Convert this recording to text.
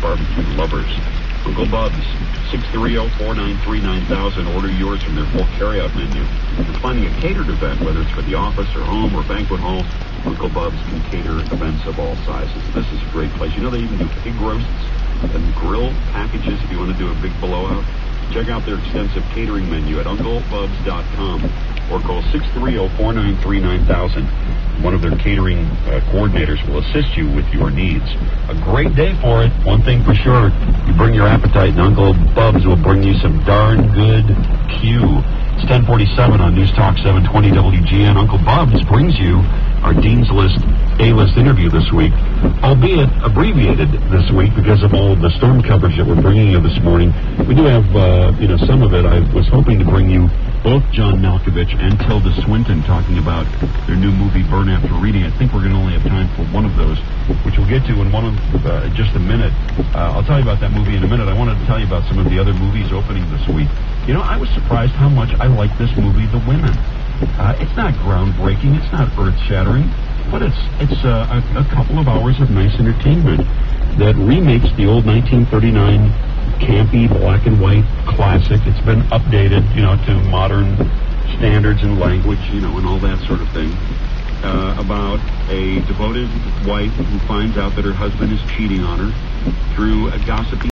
barbecue lovers. Uncle Bub's, 630-493-9000. Order yours from their full carryout menu. If you're planning a catered event, whether it's for the office or home or banquet hall, Uncle Bub's can cater events of all sizes. This is a great place. You know they even do pig roasts and grill packages if you want to do a big blowout. Check out their extensive catering menu at unclebubs.com or call 630-493-9000. One of their catering uh, coordinators will assist you with your needs. A great day for it. One thing for sure, you bring your appetite and Uncle Bubs will bring you some darn good Q. It's 1047 on News Talk 720 WGN. Uncle Bubs brings you our Dean's List A-list interview this week, albeit abbreviated this week because of all the storm coverage that we're bringing you this morning. We do have, uh, you know, some of it. I was hoping to bring you both John Malkovich and Tilda Swinton talking about their new movie Burn After Reading. I think we're going to only have time for one of those, which we'll get to in one of uh, just a minute. Uh, I'll tell you about that movie in a minute. I wanted to tell you about some of the other movies opening this week. You know, I was surprised how much I like this movie, The Women. Uh, it's not groundbreaking, it's not earth-shattering, but it's it's uh, a, a couple of hours of nice entertainment that remakes the old 1939 campy black and white classic. It's been updated, you know, to modern standards and language, you know, and all that sort of thing. Uh, about a devoted wife who finds out that her husband is cheating on her through a gossipy